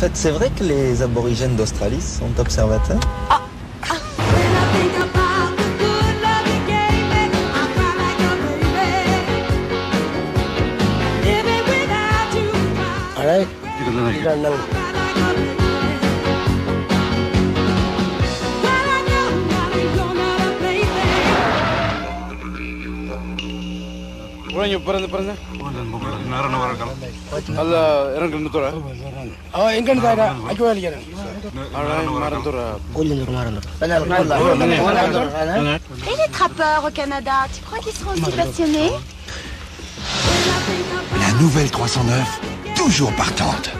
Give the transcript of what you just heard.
fait, c'est vrai que les aborigènes d'Australie sont observateurs? Allah. Oh, dur dur. Et les trappeurs au Canada, tu crois qu'ils seront aussi passionnés? La nouvelle 309, toujours partante.